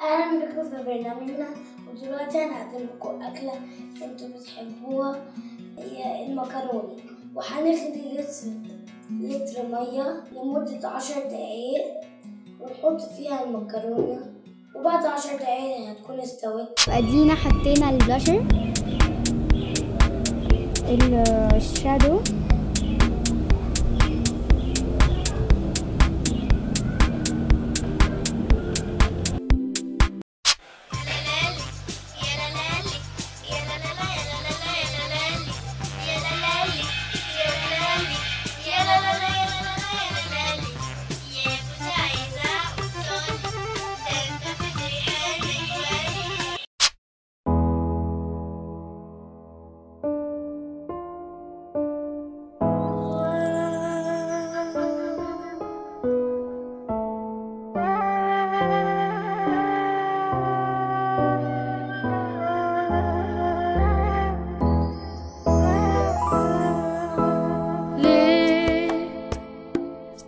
أهلا بكم في برنامجنا ودلوقتي هنقدم لكم أكلة أنتوا بتحبوها هي المكرونة. وهنغلي لتر لتر مية لمدة عشر دقايق ونحط فيها المكرونة. وبعد عشر دقايق هتكون استوت. وادينا حطينا البلاشر الشادو.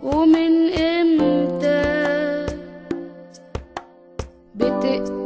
ومن إمتى بتقتلوا